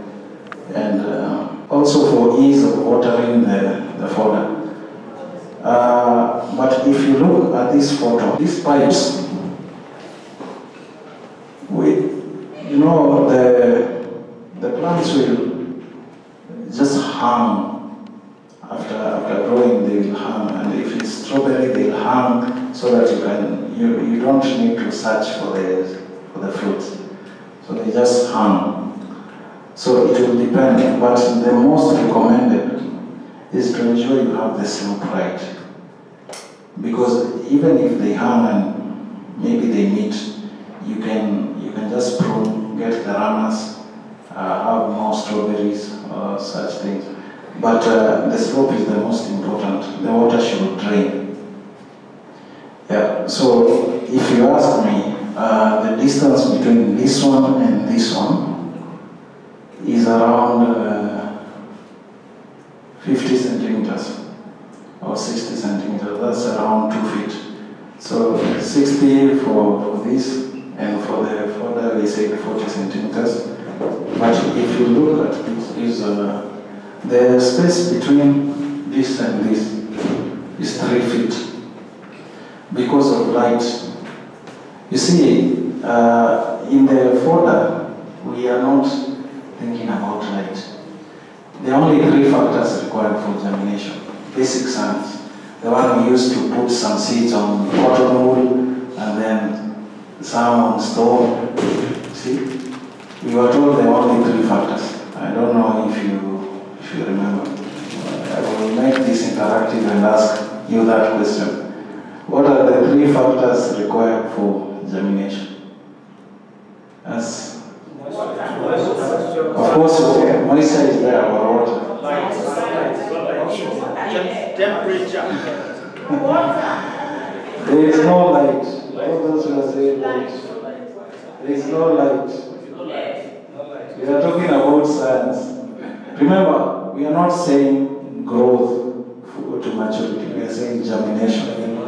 and uh, also for ease of watering the, the fodder. Uh, but if you look at this photo, these pipes, we, you know, the, the plants will just hang after, after growing, they will hang, and if it's strawberry, they'll hang so that you can, you, you don't need to search for the, for the fruits. So they just hang. So it will depend, but the most recommended is to ensure you have the slope right. Because even if they hang and maybe they meet, you can you can just prune, get the runners, uh, have more strawberries or such things. But uh, the slope is the most important. The water should drain. So if you ask me, uh, the distance between this one and this one is around uh, 50 centimeters or 60 centimeters. That's around two feet. So 60 for, for this, and for the fodder we say 40 centimeters. But if you look at this, is uh, the space between this and this is three feet because of light. You see, uh, in the fodder, we are not thinking about light. There are only three factors required for germination. Basic science, the one we used to put some seeds on cotton wool and then some on stone. See, we were told there are only three factors. I don't know if you if you remember. I will make this interactive and ask you that question. What are the three factors required for germination? As of course, moisture is there, or water.
Temperature.
There is no light. All those who are saying light. There is no light. We are talking about science. Remember, we are not saying growth to maturity. We are saying germination.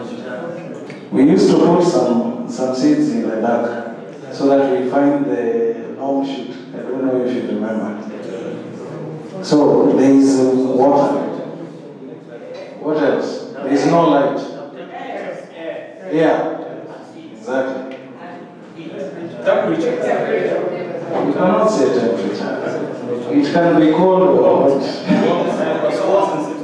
We used to put some some seeds in the dark so that we find the norm shoot. I don't know if you remember. So there is water. What else? There is no light. Yeah, exactly.
Temperature.
You cannot say temperature. It can be cold or hot.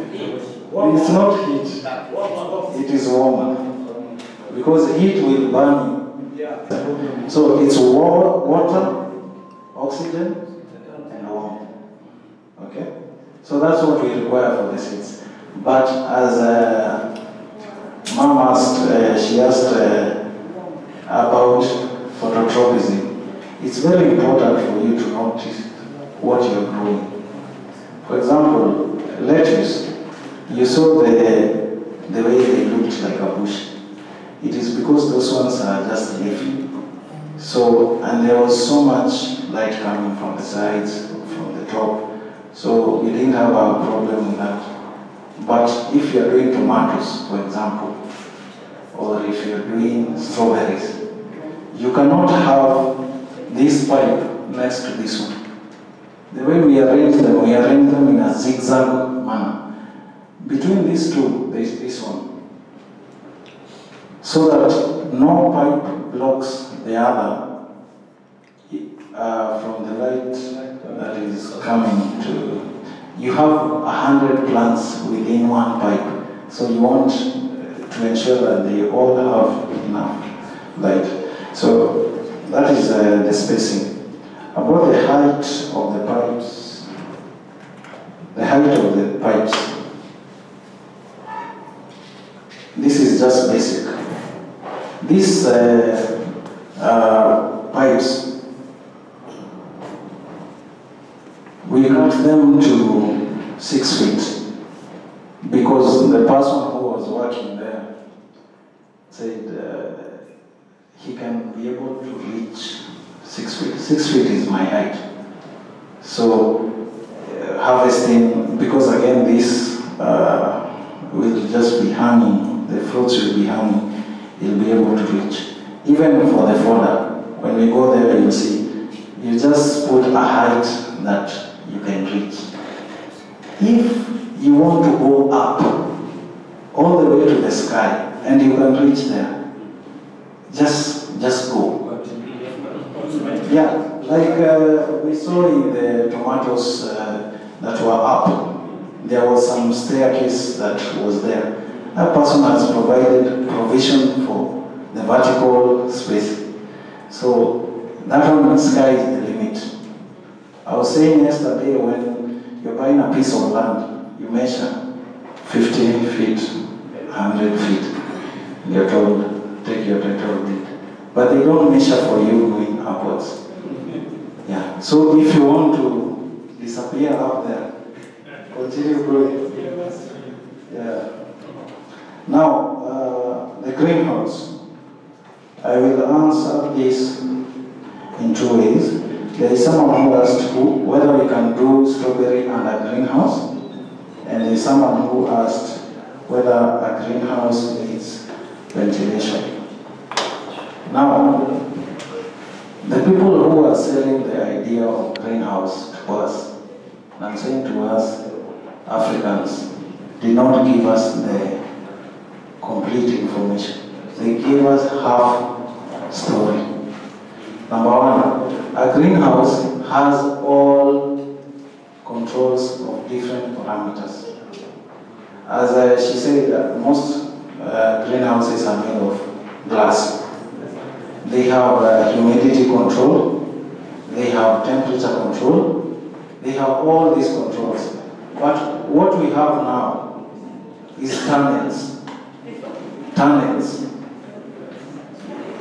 It's not heat. It is warm. Because heat will burn you. So it's water, oxygen, and warmth. Okay? So that's what we require for the seeds. But as uh, mom asked, uh, she asked uh, about phototropism. It's very important for you to notice what you're growing. For example, lettuce, you saw the, the way they looked like a bush. It is because those ones are just leafy. So, and there was so much light coming from the sides, from the top. So we didn't have a problem with that. But if you're doing tomatoes, for example, or if you're doing strawberries, you cannot have this pipe next to this one. The way we arrange them, we arrange them in a zigzag manner. Between these two, there is this one. So that no pipe blocks the other uh, from the light that is coming to. You have a hundred plants within one pipe, so you want to ensure that they all have enough light. So that is uh, the spacing. About the height of the pipes, the height of the pipes, this is just basic. These uh, uh, pipes, we cut them to six feet because the person who was working there said uh, he can be able to reach six feet. Six feet is my height. So uh, harvesting, because again this uh, will just be hanging, the fruits will be hanging, you'll be able to reach. Even for the fodder, when we go there, you'll see, you just put a height that you can reach. If you want to go up all the way to the sky, and you can reach there. Just, just go. Yeah, like uh, we saw in the tomatoes uh, that were up, there was some staircase that was there. That person has provided provision for the vertical space. So that one sky is the limit. I was saying yesterday when you're buying a piece of land, you measure 50 feet, 100 feet. You're told, take your title deed. But they don't measure for you going upwards. Yeah. So if you want to disappear up there, continue going. Yeah. Now, uh, the greenhouse. I will answer this in two ways. There is someone who asked who, whether we can do strawberry and a greenhouse, and there is someone who asked whether a greenhouse needs ventilation. Now, the people who are selling the idea of greenhouse to us, and saying to us, Africans, did not give us the complete information. They gave us half story. Number one, a greenhouse has all controls of different parameters. As uh, she said, uh, most uh, greenhouses are made of glass. They have uh, humidity control, they have temperature control, they have all these controls. But what we have now is tunnels. Tunnels.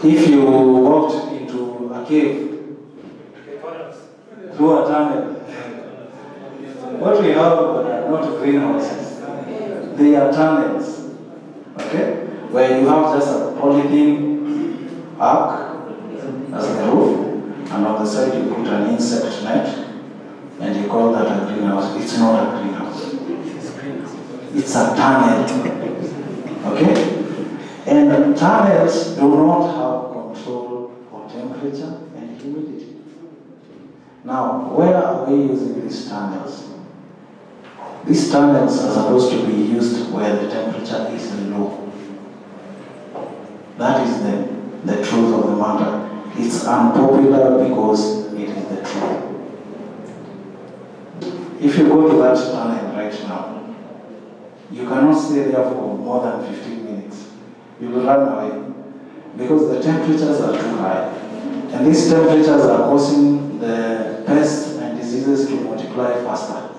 If you walked into a cave through a tunnel, what we have are not greenhouses, they are tunnels. Okay? Where you have just a polythene arc as the roof, and on the side you put an insect net, and you call that a greenhouse. It's not a greenhouse. It's a tunnel. Okay? And the tunnels do not have control for temperature and humidity. Now, where are we using these tunnels? These tunnels are supposed to be used where the temperature is low. That is the, the truth of the matter. It's unpopular because it is the truth. If you go to that tunnel right now, you cannot stay there for more than 15 minutes. You will run away because the temperatures are too high. And these temperatures are causing the pests and diseases to multiply faster.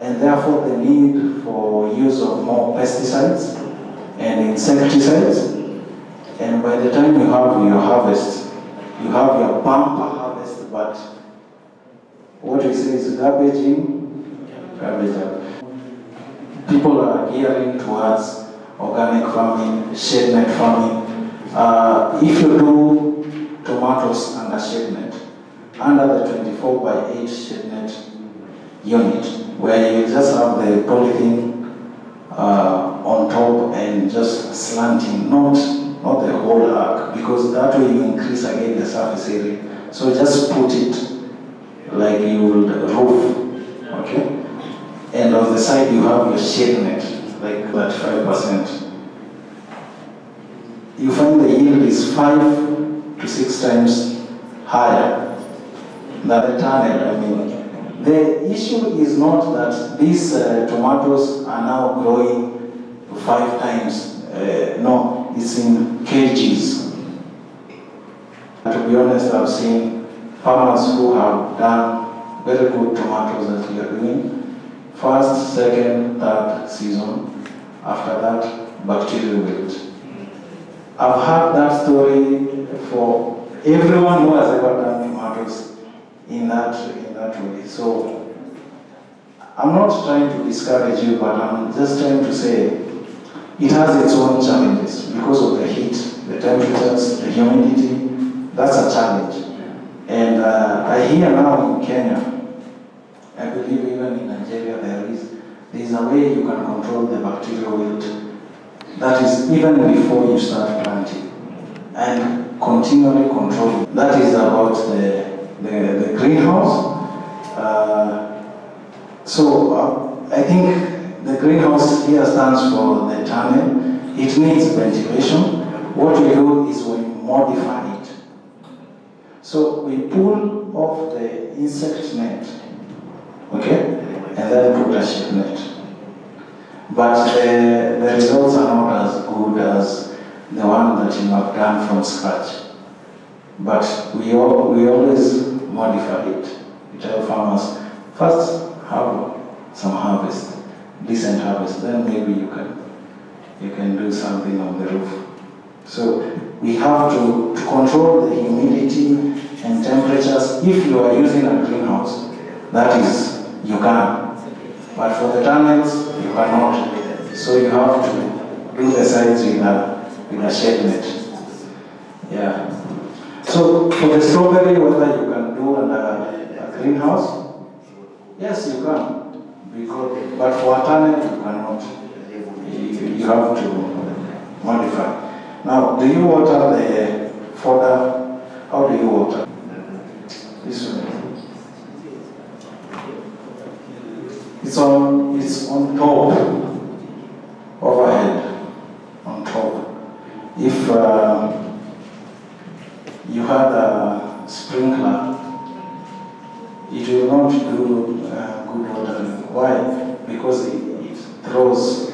And therefore the need for use of more pesticides and insecticides. And by the time you have your harvest, you have your bumper harvest, but what we say is garbage in, garbage out. People are gearing towards organic farming, shade net farming. Uh, if you do tomatoes under shade net, under the 24 by 8 shade net unit, where you just have the polythene uh, on top and just slanting, not, not the whole arc, because that way you increase again the surface area. So just put it like you would roof, okay? And on the side you have your shade net, like that 5%. You find the yield is five to six times higher than the tunnel. I mean, the issue is not that these uh, tomatoes are now growing five times. Uh, no, it's in cages. To be honest, I've seen farmers who have done very good tomatoes as we are doing. First, second, third season. After that, bacterial wilt. I've heard that story for everyone who has ever done tomatoes in that in that way. So I'm not trying to discourage you, but I'm just trying to say it has its own challenges because of the heat, the temperatures, the humidity. That's a challenge. And uh, I hear now in Kenya, I believe even in Nigeria there is, there is a way you can control the bacterial wilt. That is even before you start planting and continually control. That is about the, the, the greenhouse. Uh, so uh, I think The greenhouse here stands for the tunnel. It needs ventilation. What we do is we modify it. So we pull off the insect net, okay, and then put a shade net. But the, the results are not as good as the one that you have done from scratch. But we, all, we always modify it. We tell farmers, first have some harvest, decent harvest, then maybe you can, you can do something on the roof. So we have to, to control the humidity and temperatures. If you are using a greenhouse, that is, you can. But for the tunnels, you cannot. So you have to do the sides in a, with a shade net. Yeah. So for the strawberry, whether you can do an, a, a greenhouse, yes, you can. Because, but for a tunnel, you cannot. You, you have to modify. Now, do you water the fodder? How do you water? This way. It's on, it's on top, overhead, on top. If uh, you had a sprinkler, it will not do uh, good watering. Why? Because it, it throws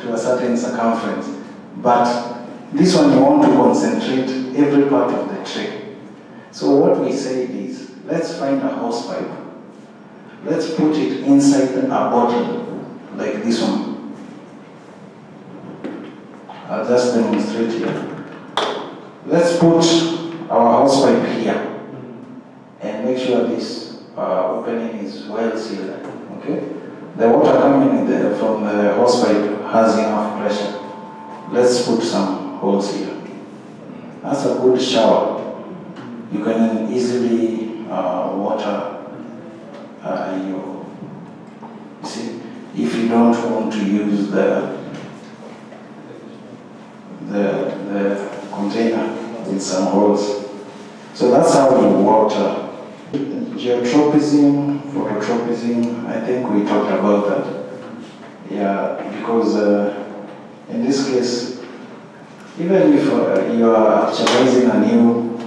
to a certain circumference. But this one you want to concentrate every part of the tree. So what we say is, let's find a hose pipe. Let's put it inside a bottle, like this one. I'll just demonstrate here. Let's put our hose pipe here and make sure this uh, opening is well sealed. Okay? The water coming the, from the hose pipe has enough pressure. Let's put some holes here. That's a good shower. You can easily uh, water uh, your, you see, if you don't want to use the, the, the container with some holes. So that's how you water. Geotropism, phototropism, I think we talked about that. Yeah, because uh, in this case, even if uh, you are actualizing a new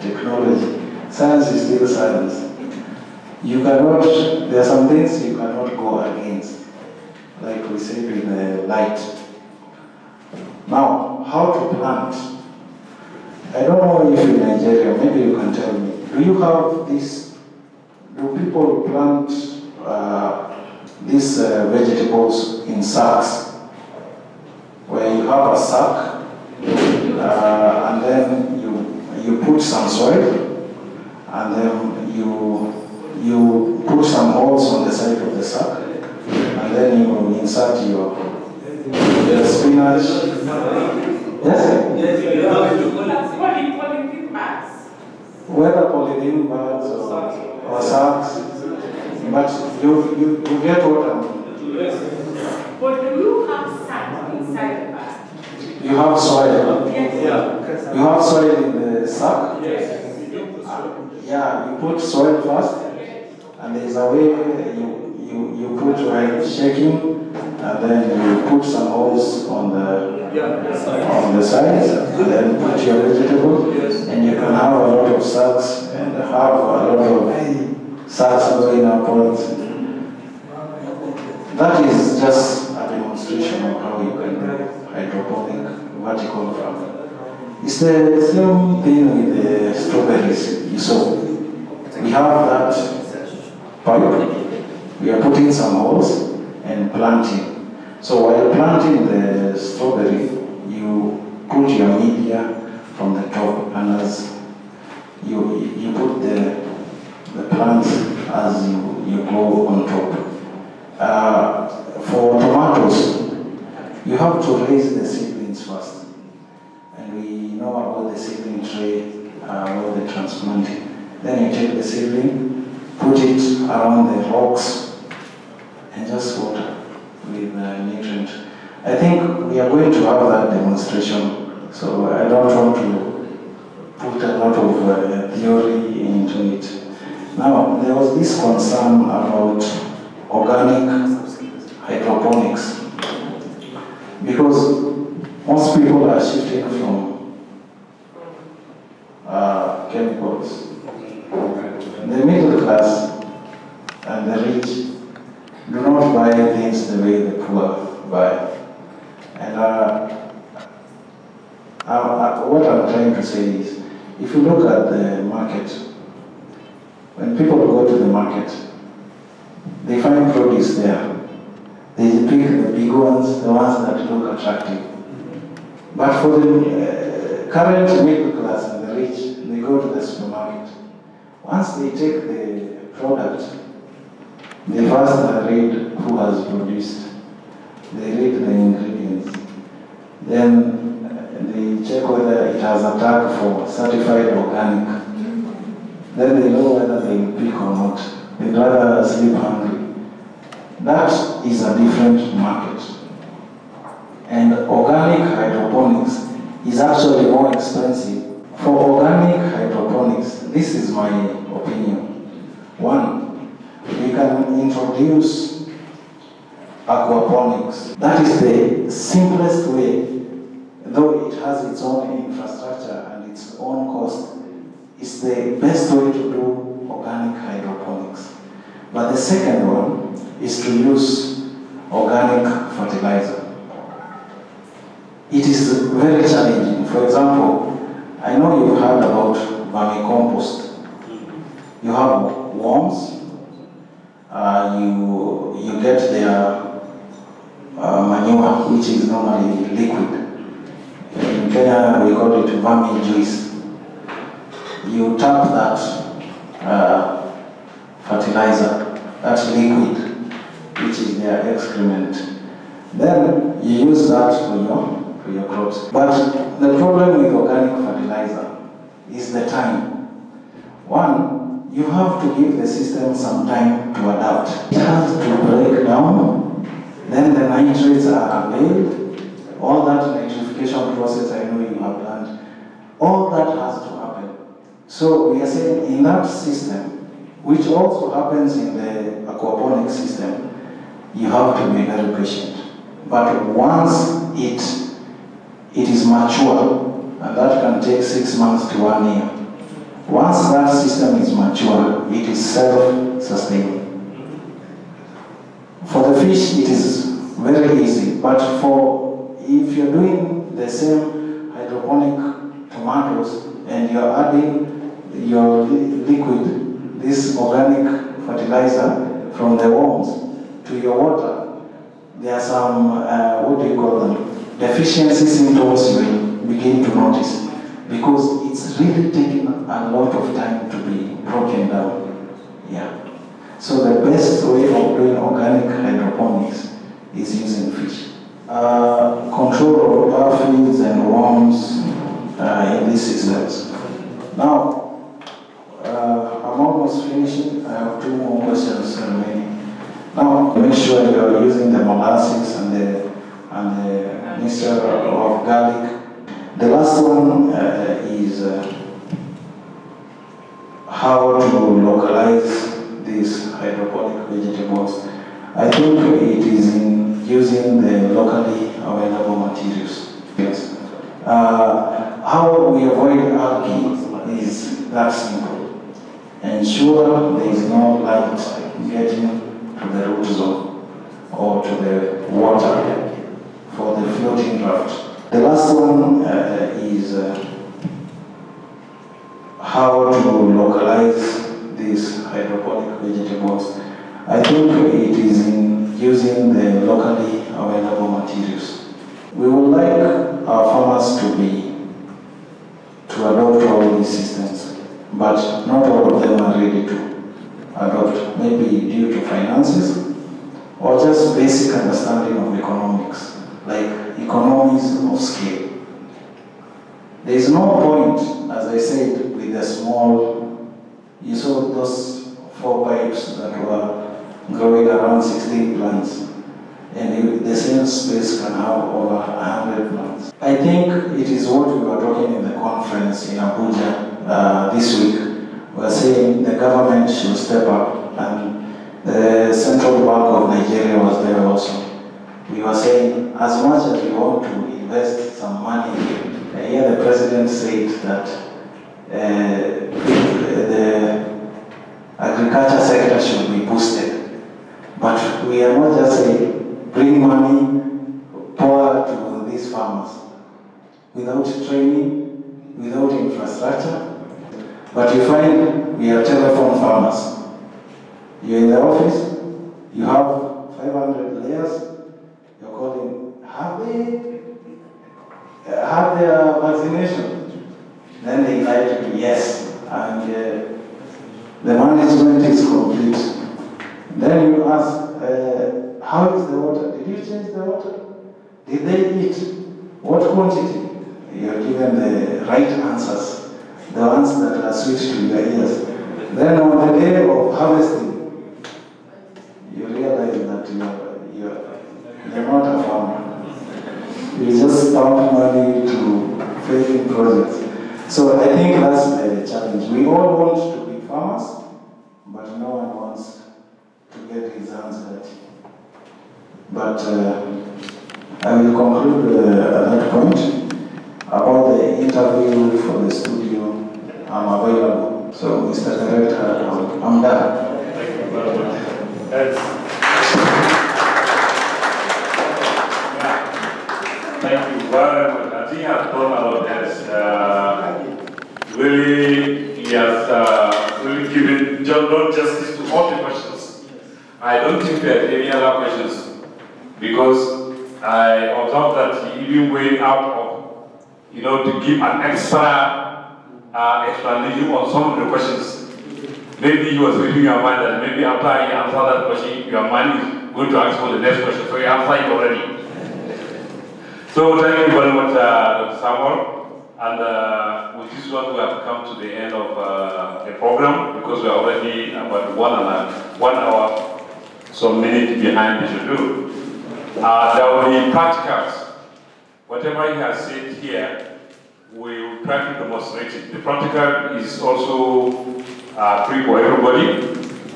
technology, science is still science. You cannot, there are some things you cannot go against, like we said with the light. Now, how to plant? I don't know if in Nigeria, maybe you can tell me, do you have this, do people plant uh, these uh, vegetables in sacks? Where you have a sack, uh, and then you, you put some soil, and then you, you put some holes on the side of the sack, and then you insert your, your spinach. Yes? Yes, Whether polythene bags or, or sacks, but you, you, you get what I'm
But do you have sand inside the bag?
You have soil.
Yes. Yeah.
You have soil in the sack. Yes. Yeah, you put soil first, and there's a way you you you put while shaking, and then you put some holes on the on the sides, and then put your vegetable, and you can have a lot of sacks and have a lot of sacks going upwards. That is just a demonstration of how you can do hydroponic vertical farming. It's the same thing with the strawberries you saw. We have that pipe, we are putting some holes and planting. So while planting the strawberry, you put your media from the top and as you, you put the, the plants as you, you go on top. Uh, for tomatoes, you have to raise the seedlings first. And we know about the seedling tray, uh, about the transplanting. Then you take the seedling, put it around the rocks, and just water with uh, nutrient. I think we are going to have that demonstration, so I don't want to put a lot of uh, theory into it. Now, there was this concern about organic hydroponics. Because most people are shifting from uh, chemicals. The middle class and the rich do not buy things the way the poor buy. And uh, uh, uh, what I'm trying to say is, if you look at the market, when people go to the market, they find produce there. They pick the big ones, the ones that look attractive. But for the uh, current middle class and the rich, they go to the supermarket. Once they take the product, they first read who has produced. They read the ingredients. Then uh, they check whether it has a tag for certified organic. Then they know whether they will pick or not. They'd rather sleep hungry. That is a different market. And organic hydroponics is actually more expensive. For organic hydroponics, this is my opinion. One, we can introduce aquaponics. That is the simplest way, though it has its own infrastructure and its own cost, it's the best way to do organic hydroponics. But the second one is to use organic fertilizer. It is very challenging. For example, I know you've heard about vermicompost. You have worms, uh, you, you get their uh, manure, which is normally liquid. In Kenya, we call it vermi juice. You tap that uh, fertilizer, that liquid, which is their excrement. Then you use that for your, for your crops. But the problem with organic fertilizer is the time. One, you have to give the system some time to adapt. It has to break down, then the nitrates are availed, all that nitrification process I know you have learned, all that has to happen. So we are saying in that system, which also happens in the aquaponic system, you have to be very patient. But once it, it is mature, and that can take six months to one year, once that system is mature, it is self-sustaining. For the fish, it is very easy, but for if you're doing the same hydroponic tomatoes and you're adding your li- liquid, this organic fertilizer from the worms to your water, there are some, uh, what do you call them, symptoms you will begin to notice because it's really taking a lot of time to be broken down. Yeah. So the best way of doing organic hydroponics is using fish. Uh, control of aphids and worms uh, in these systems. Now, uh, I'm almost finishing. I have two more questions remaining. Now, make sure you are using the molasses and the and the mixture of garlic. The last one uh, is uh, how to localize these hydroponic vegetables. I think it is in using the locally available materials. Yes. Uh, how we avoid algae is that simple. Ensure there is no light getting to the root zone or to the water for the floating raft. The last one uh, is uh, how to localize these hydroponic vegetables. I think it is in using the locally available materials. We would like our farmers to be to adopt all these systems, but not all of them are ready to adopt, maybe due to finances or just basic understanding of economics, like economies of scale. There is no point, as I said, with the small, you saw those four pipes that were growing around 16 plants, and the same space can have over 100 plants. I think it is what we were talking in the conference in Abuja uh, this week. We are saying the government should step up, and the Central Bank of Nigeria was there also. We were saying as much as we want to invest some money, uh, here the president said that uh, the agriculture sector should be boosted. But we are not just saying bring money, pour to these farmers without training, without infrastructure. But you find we are telephone farmers. You're in the office, you have 500 layers, yes. And uh, the management is complete. Then you ask, uh, how is the water? Did you change the water? Did they eat? What quantity? You're given the right answers, the ones that are sweet to your ears. Then on the day of harvesting, you realize that you're, you're, you're not a farmer. You just pump money to failing projects. So I think that's the challenge. We all want to be farmers, but no one wants to get his hands dirty. But uh, I will conclude uh, at that point. About the interview for the studio, I'm available. So, Mr. Director, I'm done.
Thank you very much. thanks. thank you. I think I've thought about this. Uh, really, he has uh, really given not justice to all the questions. I don't think there are any other questions because went out of, you know, to give an extra uh, explanation on some of the questions. Maybe he was reading your mind that maybe after he answered that question, your mind is going to ask for the next question, so you answered it already. So thank you very much, uh. Samuel. And uh, with this one, we have come to the end of uh, the program because we are already about one and a, one hour, some minutes behind the schedule. Uh, there will be practicals. Whatever he has said here, we will try to demonstrate it. The practical is also uh, free for everybody.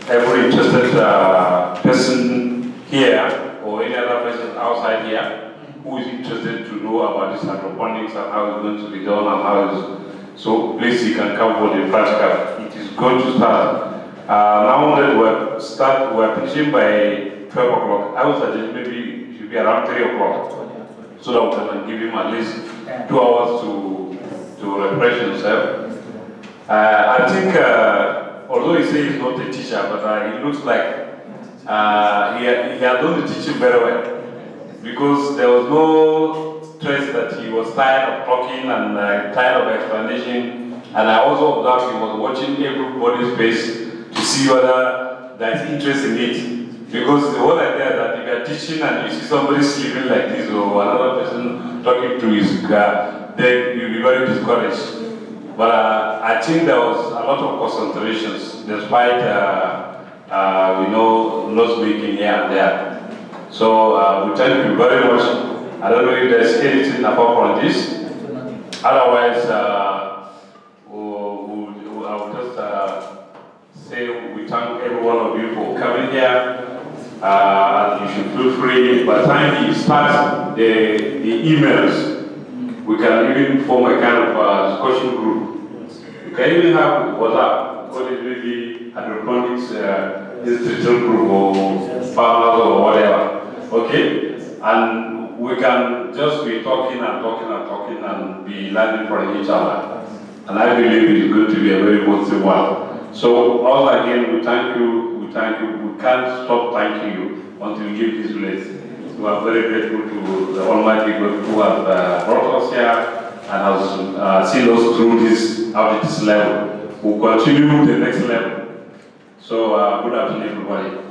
Every interested uh, person here or any other person outside here who is interested to know about this hydroponics and how it's going to be done and how it's so please you can come for the practical. It is going to start. Uh, now that we're start we're finishing by 12 o'clock. I would suggest maybe it should be around 3 o'clock. So that we can give him at least two hours to to refresh himself. Uh, I think uh, although he says he's not a teacher, but uh, he looks like uh, he, he had done the teaching very well because there was no stress that he was tired of talking and uh, tired of explanation. And I also observed he was watching everybody's face to see whether there's interest in it. Because the whole idea that if you're teaching and you see somebody sleeping like this or another person talking to his car, then you'll be very discouraged. But uh, I think there was a lot of concentrations despite, uh, uh, we know, loss making here and there. So uh, we thank you very much. I don't know if there's anything apart from this. Otherwise, uh, we'll, we'll, I'll just uh, say we thank every one of you for coming here. Uh, you should feel free, by the time you start the, the emails, we can even form a kind of uh, discussion group. You can even have WhatsApp, call it maybe hydroponics uh, institutional group or farmers or whatever. Okay? And we can just be talking and talking and talking and be learning from each other. And I believe it's going to be a very one. So, all again, we thank you, thank you. We can't stop thanking you until you give this blessing. We are very grateful to the Almighty God who has uh, brought us here and has uh, seen us through this, out this level. We'll continue the next level. So, uh, good afternoon, everybody.